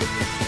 Bye.